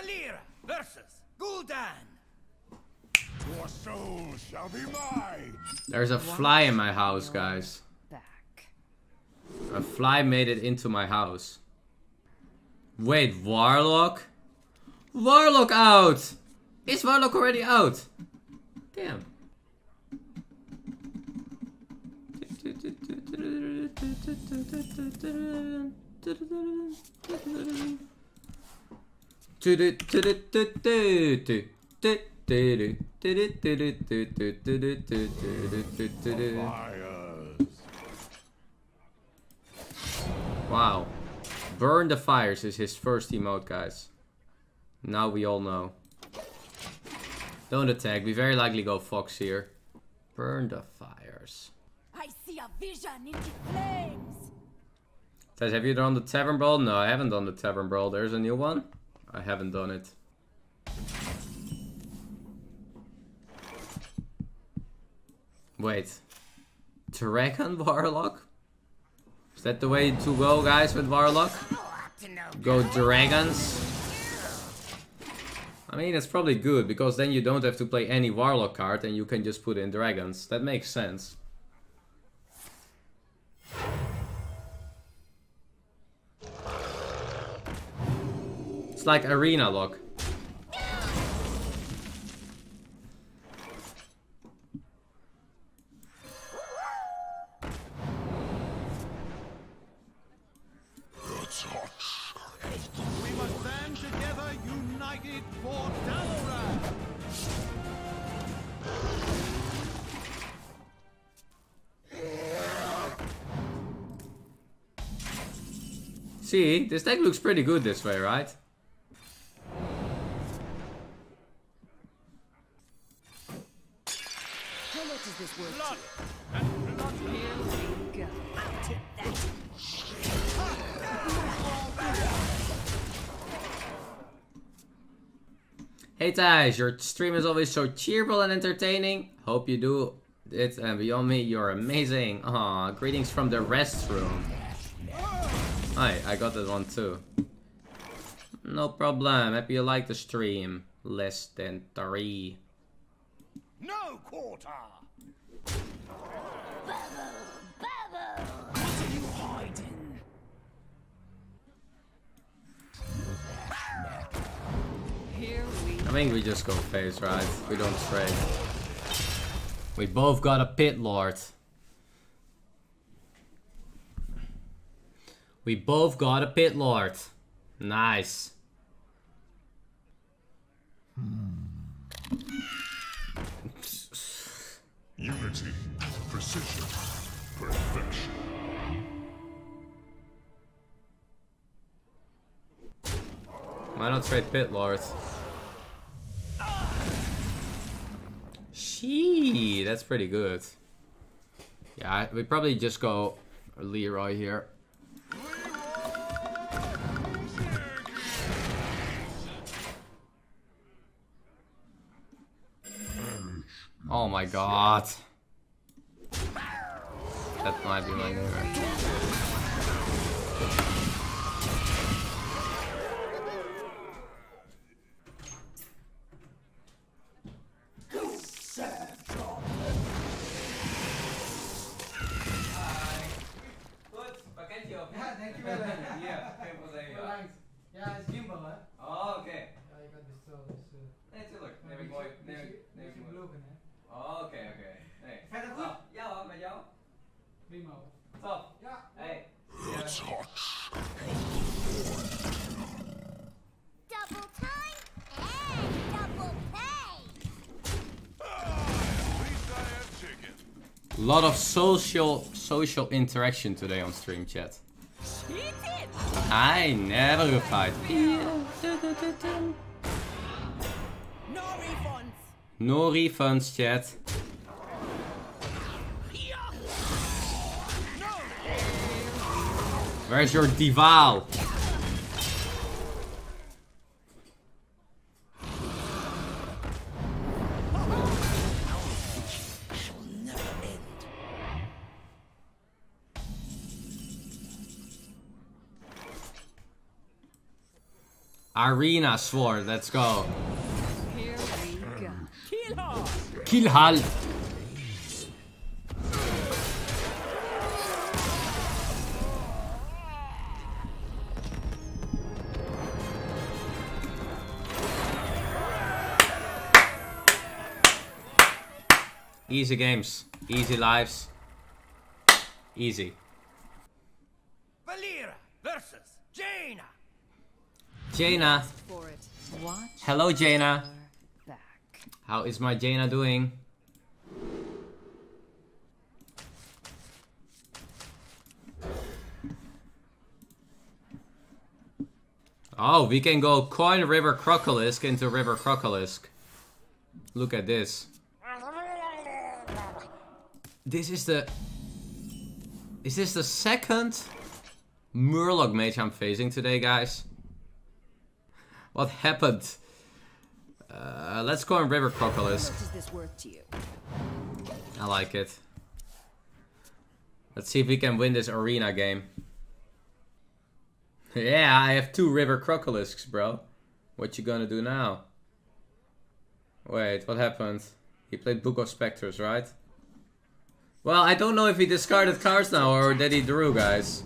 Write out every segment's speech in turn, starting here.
Valeera versus Gul'dan. Your soul shall be mine. There's a fly in my house, guys. Back. A fly made it into my house. Wait, Warlock? Warlock out! Is Warlock already out? Damn. Wow. Burn the fires is his first emote, guys. Now we all know. Don't attack. We very likely go Fox here. Burn the fires. I see a vision in the flames. Says, have you done the Tavern Brawl? No, I haven't done the Tavern Brawl. There's a new one. I haven't done it. Wait. Dragon Warlock? Is that the way to go, guys, with Warlock? Go Dragons? I mean, it's probably good, because then you don't have to play any Warlock card and you can just put in Dragons. That makes sense. It's like Arena Dalaran. See, this deck looks pretty good this way, right? Hey Thijs, your stream is always so cheerful and entertaining. Hope you do it and uh, beyond me, you're amazing. Aw, greetings from the restroom. Hi, I got that one too. No problem, happy you like the stream. Less than three. No quarter. I think we just go face, right? We don't trade. We both got a pit lord. We both got a pit lord. Nice. Hmm. Unity. Precision. Perfection. Why not trade pit lords? Shee, that's pretty good. Yeah, we probably just go Leroy here. Oh my god. That might be my Leroy. Lot of social social interaction today on stream chat. I never replied. No refunds. No refunds, chat. Where's your Dival? Arena Sword, let's go. Here we go. Killhal. Easy games, easy lives, easy. Valeera versus Jaina. Jaina, hello Jaina. How is my Jaina doing? Oh, we can go coin River Crocolisk into River Crocolisk. Look at this. This is the... Is this the second Murloc mage I'm facing today, guys? What happened? Uh, let's go on River Crocolisk. much is this worth to you? I like it. Let's see if we can win this arena game. Yeah, I have two River Crocolisks, bro. What you gonna do now? Wait, what happened? He played Book of Spectres, right? Well, I don't know if he discarded cards now or that he drew, guys.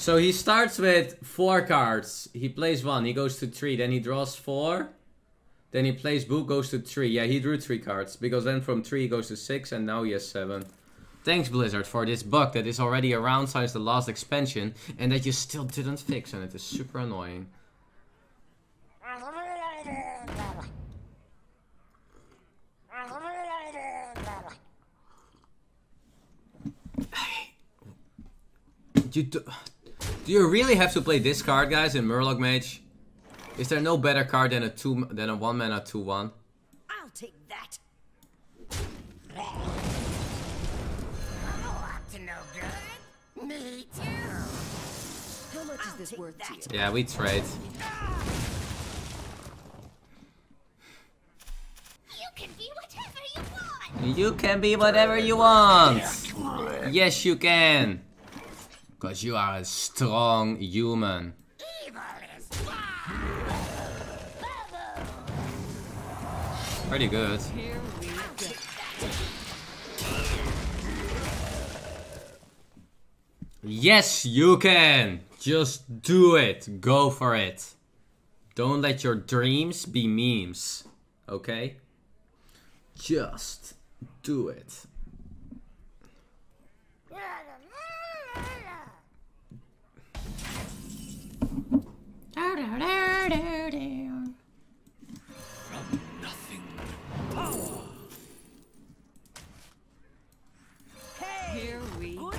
So he starts with four cards. He plays one, he goes to three, then he draws four. Then he plays Book, goes to three. Yeah, he drew three cards. Because then from three he goes to six, and now he has seven. Thanks Blizzard for this bug that is already around since the last expansion, and that you still didn't fix, and it is super annoying. You do, do you really have to play this card, guys, in Murloc Mage? Is there no better card than a two than a one mana two one? I'll take that. Oh, up to no good. Me too. How much is this worth to you? Yeah, we trade. You can be whatever you want. You can be whatever you want. Yes, you can. Cause you are a strong human. Pretty good. Yes, you can. Just do it. Go for it. Don't let your dreams be memes. Okay? Just do it. Here we go.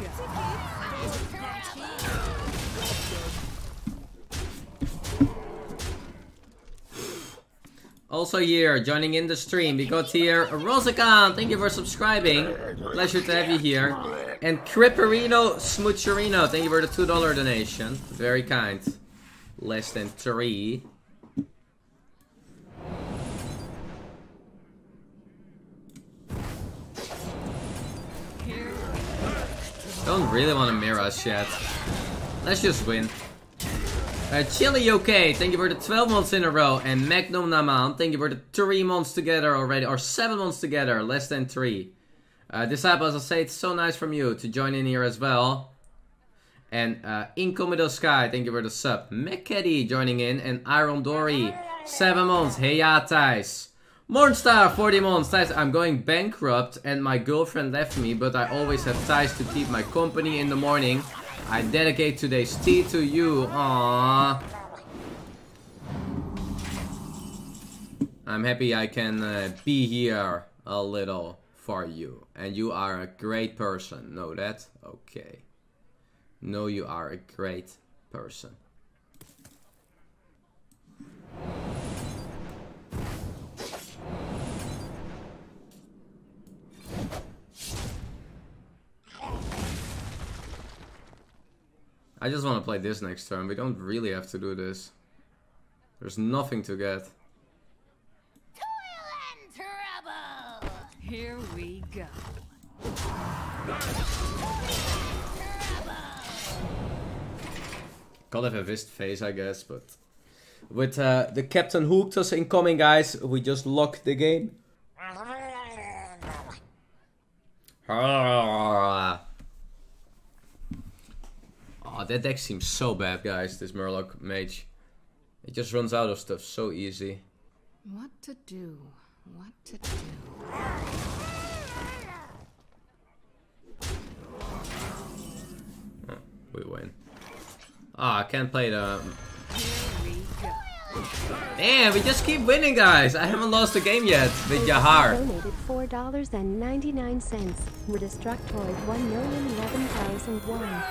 Also here, joining in the stream, we got here Rosakan, thank you for subscribing. Pleasure to have you here. And Cripperino Smoocherino, thank you for the $2 donation. Very kind. Less than three. Don't really want to mirror us yet. Let's just win. Uh, Chili OK, thank you for the 12 months in a row. And Magnum Naman, thank you for the 3 months together already. Or 7 months together, less than 3. Uh, Disciples, I say it's so nice from you to join in here as well. And uh, Incomodo Sky, thank you for the sub. McKeddy joining in. And Iron Dory, 7 months. Hey ya, Thijs. Mornstar, 40 months. Thijs, I'm going bankrupt and my girlfriend left me, but I always have ties to keep my company in the morning. I dedicate today's tea to you. Aww. I'm happy I can uh, be here a little for you. And you are a great person. Know that? Okay. Know you are a great person. I just want to play this next turn. We don't really have to do this. There's nothing to get. Toil and trouble. Here we go. Could have a face, I guess, but With uh, the Captain Hooktusk incoming, guys. We just locked the game. Oh, that deck seems so bad, guys. This Murloc Mage. It just runs out of stuff so easy. What to do? What to do? We win. Ah, I can't play the. Here we go. Damn, we just keep winning, guys. I haven't lost a game yet with Yahar. Donated four dollars and ninety nine cents. Redestructoid one million eleven thousand one.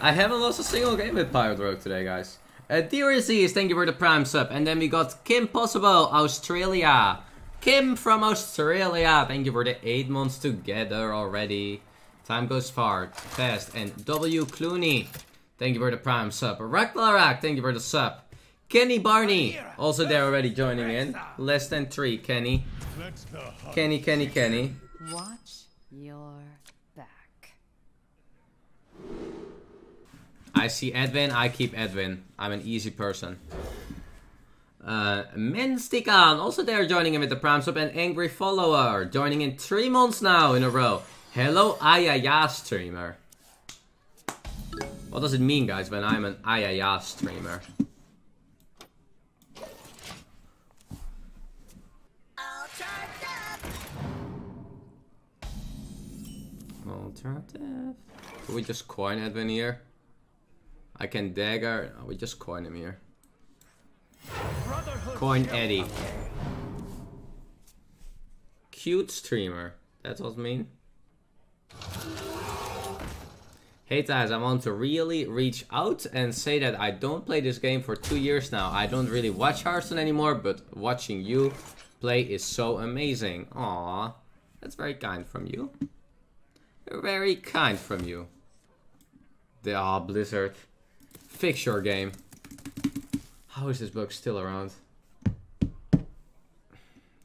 I haven't lost a single game with Pirate Rogue today, guys. Uh, Dear Aziz, thank you for the Prime sub. And then we got Kim Possible, Australia. Kim from Australia, thank you for the 8 months together already. Time goes far, fast. And W. Clooney, thank you for the Prime sub. Raklarak, thank you for the sub. Kenny Barney, also there already joining in. Less than 3, Kenny. Let the hunt Kenny, Kenny, Kenny. Watch your back. I see Edwin, I keep Edwin. I'm an easy person. Uh, Menstikan, also there joining in with the Prime Sub, and Angry Follower, joining in three months now in a row. Hello, Ayaya streamer. What does it mean, guys, when I'm an Ayaya streamer? All charged up. Alternative. Can we just coin Edwin here? I can dagger. Oh, we just coin him here. Coin Eddie. Cute streamer. That's what I mean. Hey guys, I want to really reach out and say that I don't play this game for two years now. I don't really watch Hearthstone anymore, but watching you play is so amazing. Aww, that's very kind from you. Very kind from you. The ah Blizzard. Fix your game. How is this bug still around?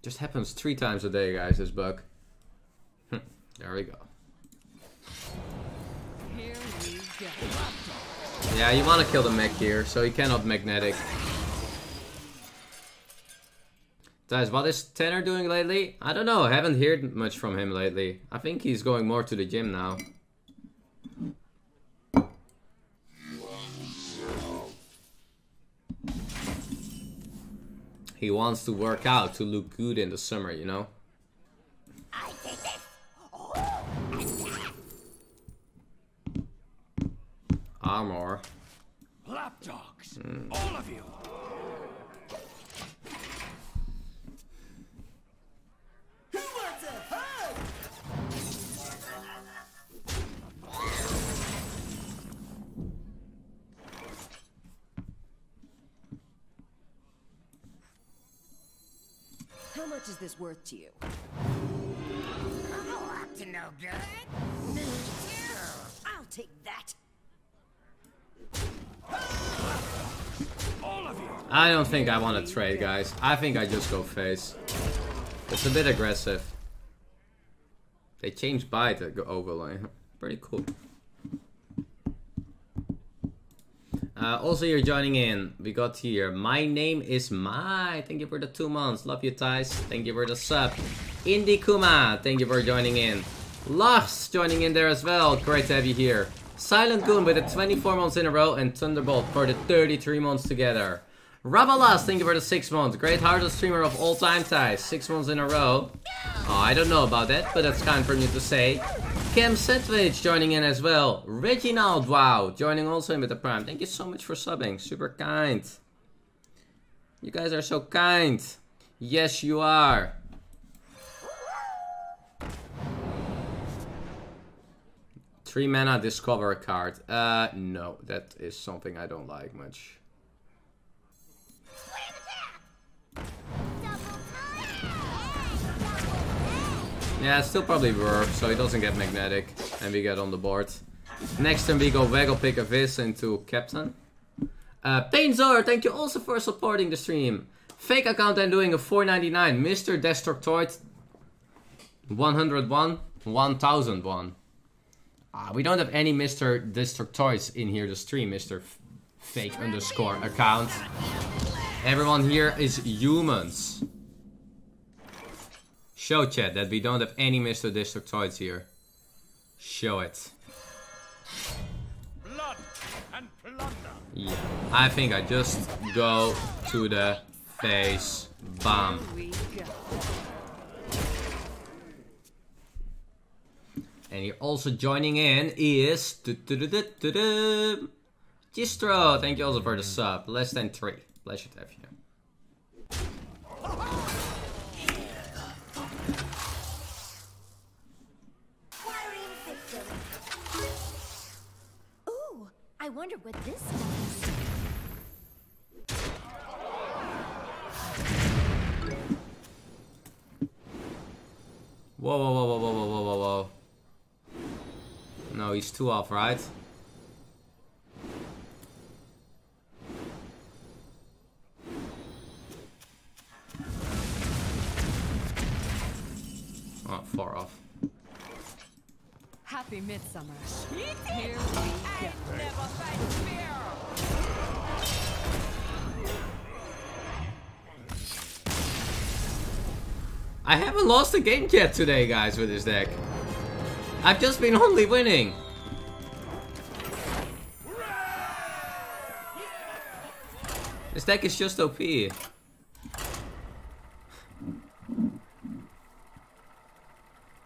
Just happens three times a day, guys, this bug. Hm, there we go. Yeah, you want to kill the mech here, so you cannot magnetic. Guys, what is Tanner doing lately? I don't know, I haven't heard much from him lately. I think he's going more to the gym now. He wants to work out to look good in the summer, you know? I take this. Armor. Lapdogs. Hmm. All of you. Who wants a hug? How much is this worth to you? Oh, up to no good. I don't think I want to trade, guys. I think I just go face. It's a bit aggressive. They changed by go overlay. Pretty cool. Uh, also, you're joining in. We got here. My name is Mai. Thank you for the two months. Love you, Thijs. Thank you for the sub. Indy Kuma. Thank you for joining in. Lars joining in there as well. Great to have you here. Silent Goon with the 24 months in a row and Thunderbolt for the 33 months together. Rabalas, thank you for the 6 months. Great hardest streamer of all time, Thijs. 6 months in a row. Oh, I don't know about that, but that's kind for me to say. Cam Sandwich joining in as well. Reginald, wow, joining also in with the Prime. Thank you so much for subbing. Super kind. You guys are so kind. Yes, you are. Three mana discover a card. Uh, no, that is something I don't like much. Yeah, it's still probably worth, so he doesn't get magnetic, and we get on the board. Next turn we go Waggle Pick a Viz into Captain. Uh, Painzor, thank you also for supporting the stream. Fake account and doing a 499. Mr. Destructoid 101, 1001. Ah, we don't have any Mr. Destructoids in here the stream, Mr. Fake underscore account. Everyone here is humans. Show chat that we don't have any Mr. Destructoids here. Show it. Blood and plunder. Yeah. I think I just go to the face. Bam. Here we go. And you're also joining in is. Gistro. Thank you also for the sub. Less than three. Pleasure to have you. wonder what this is. Whoa, whoa, whoa, whoa, whoa, whoa, whoa, whoa. No, he's too off, right? Oh, far off. Happy Midsummer. Here we go. I haven't lost a game yet today, guys, with this deck. I've just been only winning. This deck is just OP.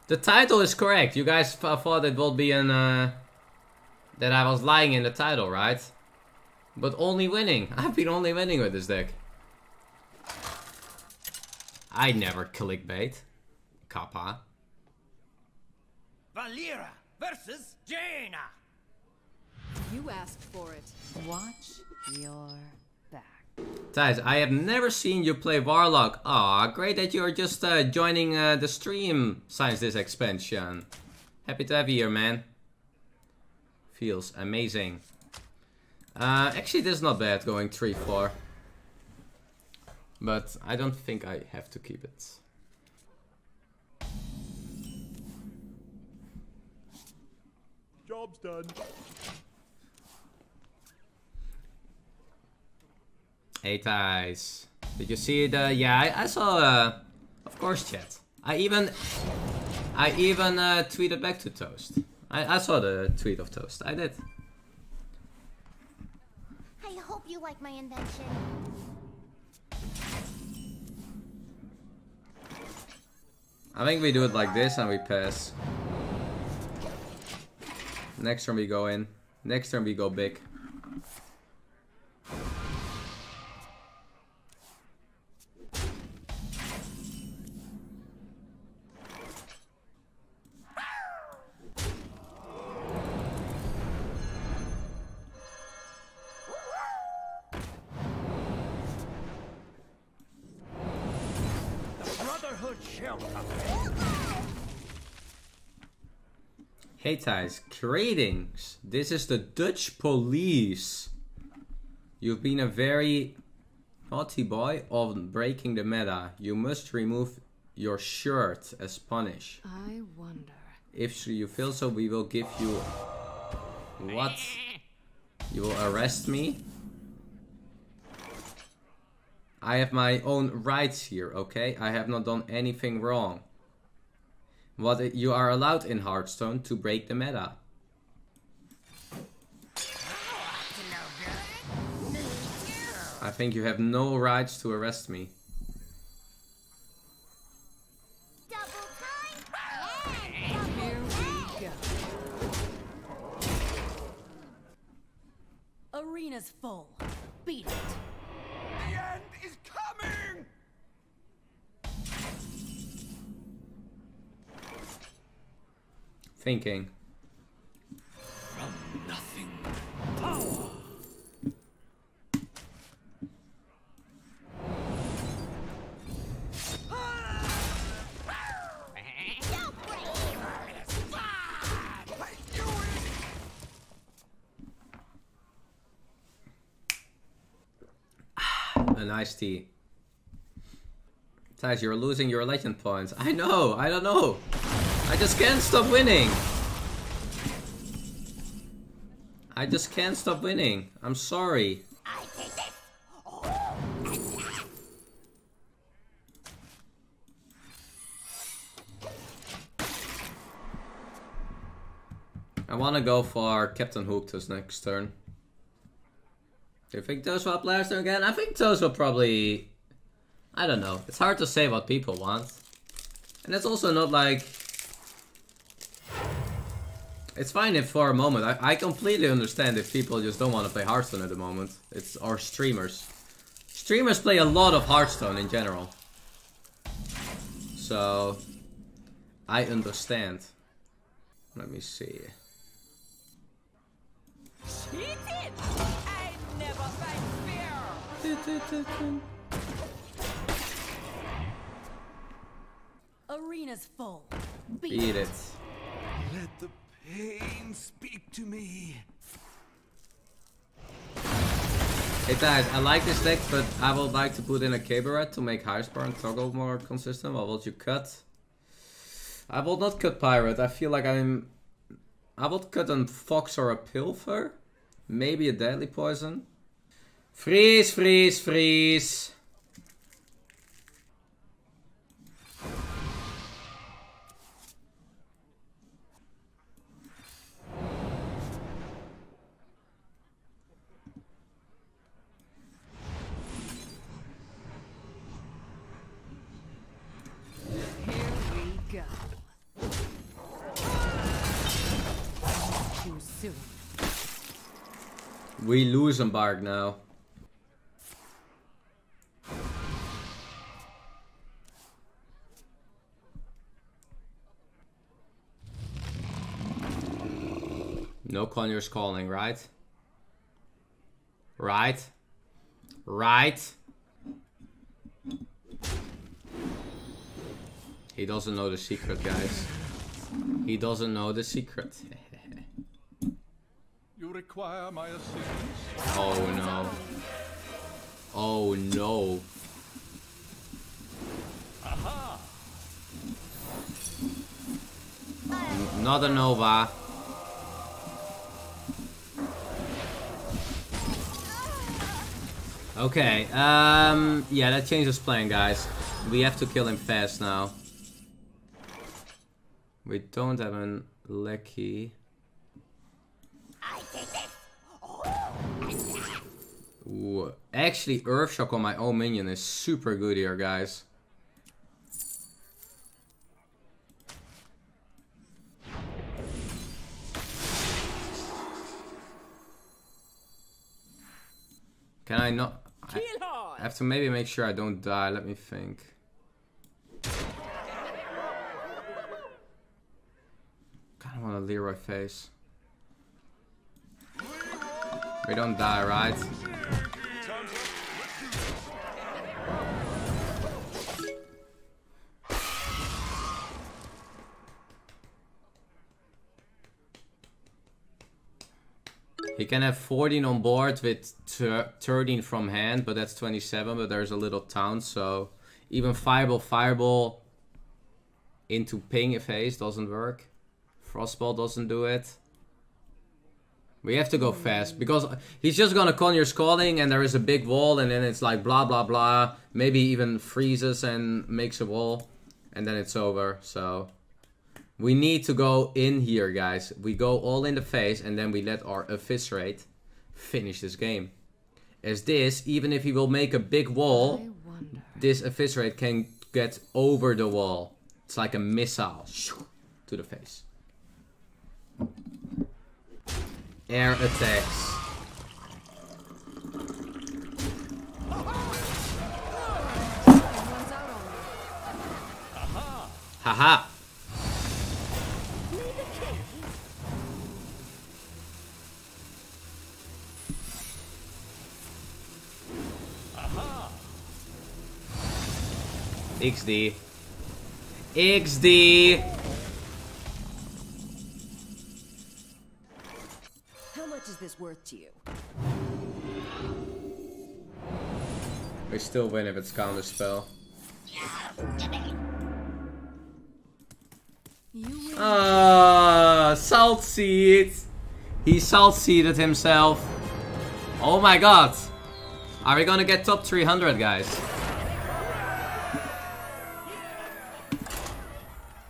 The title is correct. You guys thought it would be an uh, that I was lying in the title, right? But only winning. I've been only winning with this deck. I never clickbait. Kappa. Valeera versus Jaina. You asked for it. Watch your Thijs, I have never seen you play Warlock. Aw, great that you're just uh, joining uh, the stream since this expansion. Happy to have you here, man. Feels amazing. Uh, actually, this is not bad going 3-4. But I don't think I have to keep it. Job's done. Hey Thijs. Did you see the... Yeah, I, I saw... Uh, of course, chat. I even... I even uh, tweeted back to Toast. I, I saw the tweet of Toast. I did. I hope you like my invention. I think we do it like this and we pass. Next turn we go in. Next turn we go big. Hey greetings. This is the Dutch police. You've been a very naughty boy of breaking the meta. You must remove your shirt as punish. I wonder. If you feel so, we will give you... What? You will arrest me? I have my own rights here, okay? I have not done anything wrong. What you are allowed in Hearthstone to break the meta. I think you have no rights to arrest me. Arena's full. Beat it. The end is coming. Thinking. From nothing, power. Tea. Thijs, you're losing your legend points. I know, I don't know. I just can't stop winning. I just can't stop winning. I'm sorry. I wanna go for Captain Hook this next turn. Do you think those will last turn again? I think those will probably... I don't know. It's hard to say what people want. And it's also not like... It's fine if for a moment. I, I completely understand if people just don't want to play Hearthstone at the moment. It's our streamers. Streamers play a lot of Hearthstone in general. So... I understand. Let me see. Cheated! I never fight fear! Arena's full. Beat, Beat it. Let the pain speak to me. Hey guys, I like this deck, but I would like to put in a Cabaret to make Highspar and Toggle more consistent. What would you cut? I will not cut Pirate. I feel like I'm... I would cut a Fox or a Pilfer. Maybe a Deadly Poison. Freeze, freeze, freeze. We lose Embark now. No Conjurer's Calling, right? Right? Right? He doesn't know the secret, guys. He doesn't know the secret. Require my assistance? Oh no. Oh no. N- Not a Nova. Okay, um, yeah, that changes plan, guys. We have to kill him fast now. We don't have an Lecky. Ooh, actually, Earthshock on my own minion is super good here, guys. Can I not? I have to maybe make sure I don't die. Let me think. Kind of want a Leroy face. We don't die, right? He can have 14 on board with 13 from hand, but that's 27, but there's a little town, so even Fireball, Fireball into ping phase doesn't work. Frostbolt doesn't do it. We have to go hmm. fast because he's just gonna Conjurer's Calling and there is a big wall and then it's like blah blah blah. Maybe even freezes and makes a wall and then it's over. So we need to go in here, guys. We go all in the face and then we let our eviscerate finish this game. As this, even if he will make a big wall, this eviscerate can get over the wall. It's like a missile shoo, to the face. Air attacks. Everyone's out XD. XD. How much is this worth to you? We still win if it's counter spell. You win. Ah, salt seeds. He salt seeded himself. Oh my god. Are we gonna get top 300, guys?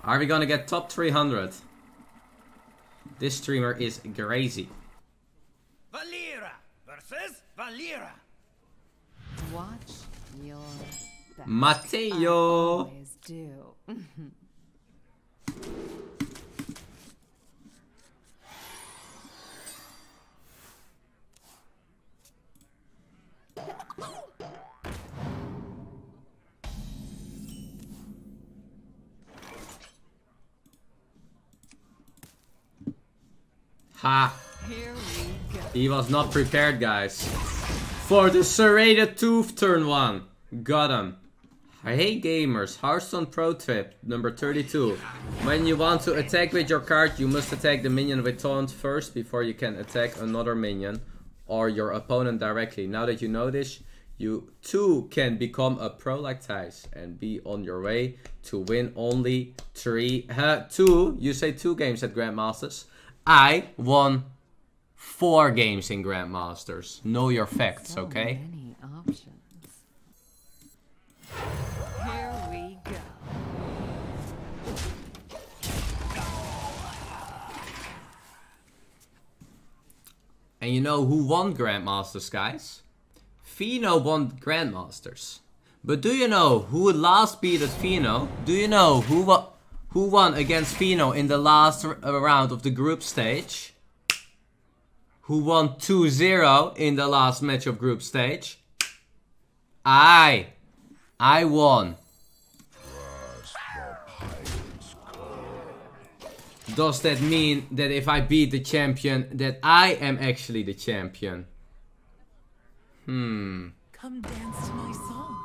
Are we gonna get top 300? This streamer is crazy. Valeera versus Valeera. Watch your back. Mateo. Ha. Here we go. He was not prepared, guys. For the serrated tooth turn one. Got him. Hey gamers, Hearthstone Pro Tip number 32. When you want to attack with your card, you must attack the minion with taunt first before you can attack another minion or your opponent directly. Now that you know this, you too can become a pro like Thijs and be on your way to win only three, uh, two, you say two games at Grandmasters. I won four games in Grandmasters. Know your facts, So okay? many options. Here we go. And you know who won Grandmasters, guys? Fino won Grandmasters. But do you know who would last beat at Fino? Do you know who wa- who won against Fino in the last uh, round of the group stage? Who won 2-0 in the last match of group stage? I. I won. Does that mean that if I beat the champion, that I am actually the champion? Hmm. Come dance to my song.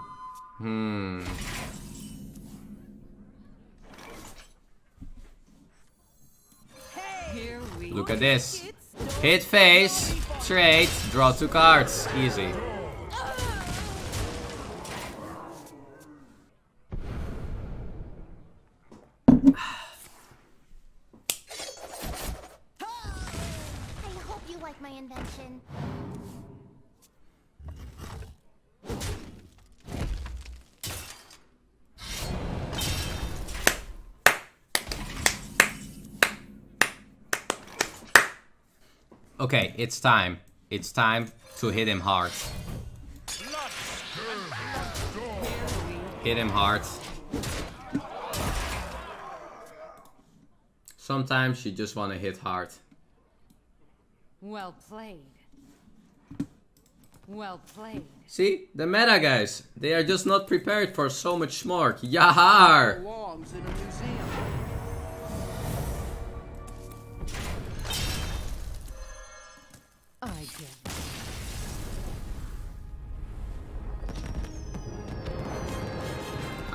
Hmm. Look at this. Hit face, trade, draw two cards. Easy. I hope you like my invention. Okay, it's time. It's time to hit him hard. Hit him hard. Sometimes you just want to hit hard. Well played. Well played. See? The meta guys. They are just not prepared for so much more. Yahar!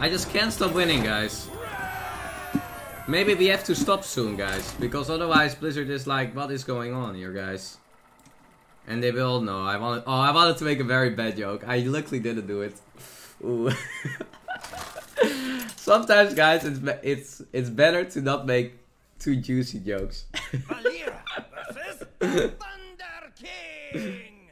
I just can't stop winning, guys. Maybe we have to stop soon, guys. Because otherwise Blizzard is like, what is going on here, guys? And they will know. I wanted. Oh, I wanted to make a very bad joke. I literally didn't do it. Ooh. Sometimes, guys, it's it's it's better to not make too juicy jokes. Valeera versus Thunder King.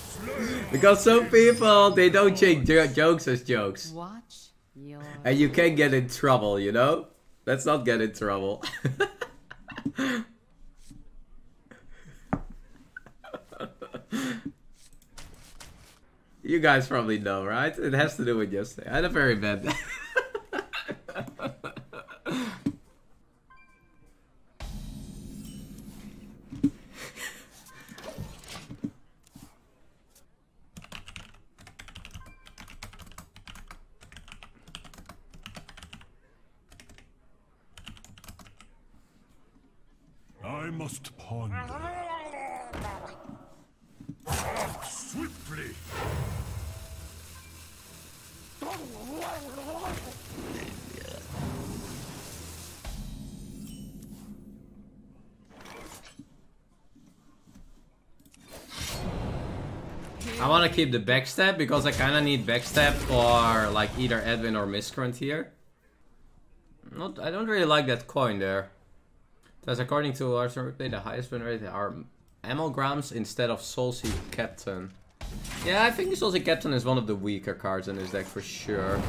because some people they don't take jo- jokes as jokes, Watch your and you can get in trouble. You know. Let's not get in trouble. You guys probably know, right? It has to do with yesterday. I had a very bad. I must ponder. Swiftly. I want to keep the backstab because I kind of need backstab for like either Edwin or Miscreant here. Not, I don't really like that coin there. That's according to Arsenal replay the highest win rate are Amalgrams instead of Southsea Captain. Yeah, I think Southsea Captain is one of the weaker cards in this deck for sure.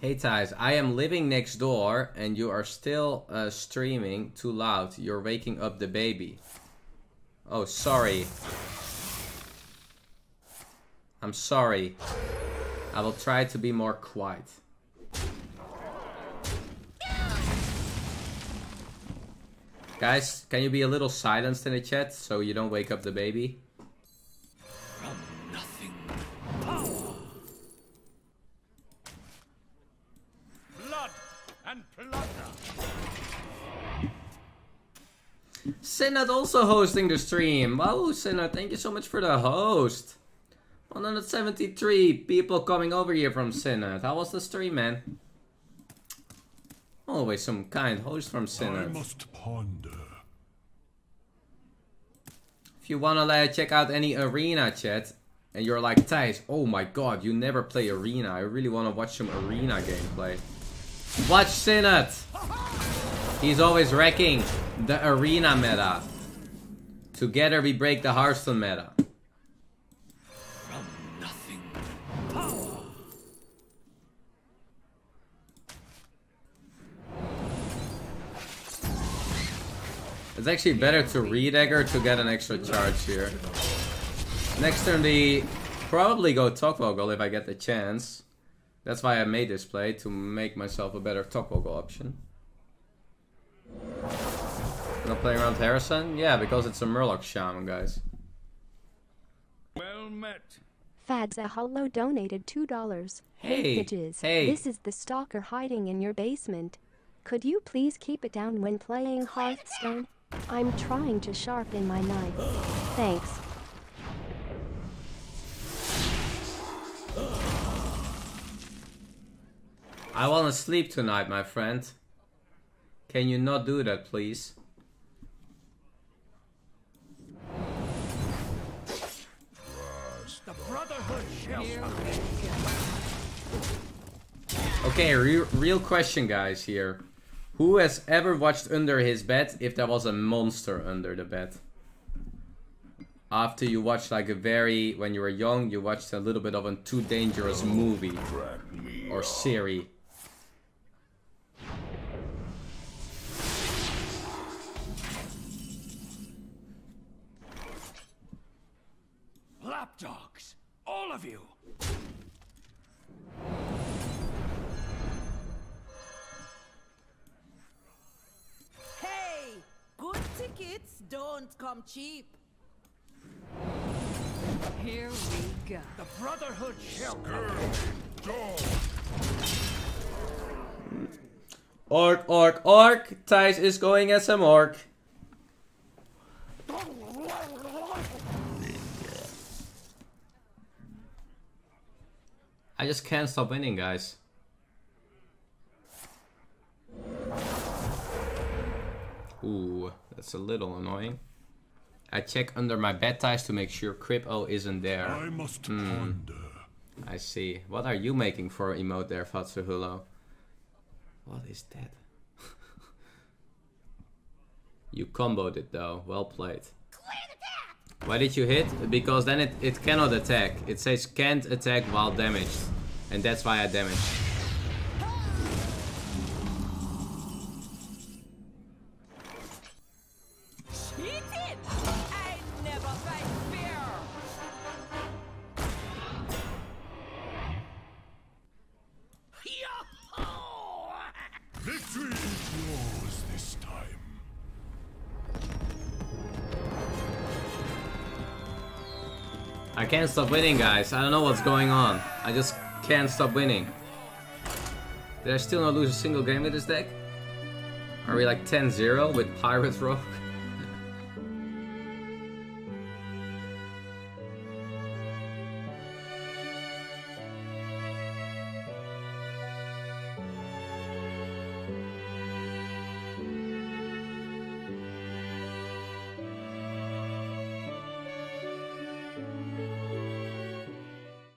Hey Thijs, I am living next door and you are still uh, streaming too loud. You're waking up the baby. Oh, sorry. I'm sorry. I will try to be more quiet. Guys, can you be a little silenced in the chat so you don't wake up the baby? Nothing. Blood and plunder. Synod also hosting the stream. Wow, Synod, thank you so much for the host. 173 people coming over here from Synod. How was the stream, man? Always some kind host from I must ponder. If you wanna check out any arena chat, and you're like, Thijs, oh my god, you never play arena. I really wanna watch some arena gameplay. Watch Synod! He's always wrecking the arena meta. Together we break the Hearthstone meta. It's actually better to re-dagger to get an extra charge here. Next turn we probably go Togwaggle if I get the chance. That's why I made this play, to make myself a better Togwaggle option. Not playing around Harrison? Yeah, because it's a Murloc Shaman, guys. Well met. Fads Hollow donated $2. Hey, bitches. hey. This is the stalker hiding in your basement. Could you please keep it down when playing Hearthstone? I'm trying to sharpen my knife. Thanks. I wanna sleep tonight, my friend. Can you not do that, please? The Brotherhood shall Here we go. Okay, re real question, guys, here. Who has ever watched under his bed if there was a monster under the bed? After you watched like a very, when you were young, you watched a little bit of a too dangerous movie or series. lapdogs. All of you. Come cheap. Here we go. The Brotherhood shall come. Orc, orc, orc! Thijs is going as some orc. I just can't stop winning, guys. Ooh, that's a little annoying. I check under my bed ties to make sure Crip-O isn't there. I must Hmm. ponder. I see. What are you making for emote there, Fatsuhulo? What is that? you comboed it though. Well played. Why did you hit? Because then it, it cannot attack. It says can't attack while damaged. And that's why I damaged. Stop winning, guys. I don't know what's going on. I just can't stop winning. Did I still not lose a single game with this deck? Are we like 10-0 with Pirate Rogue?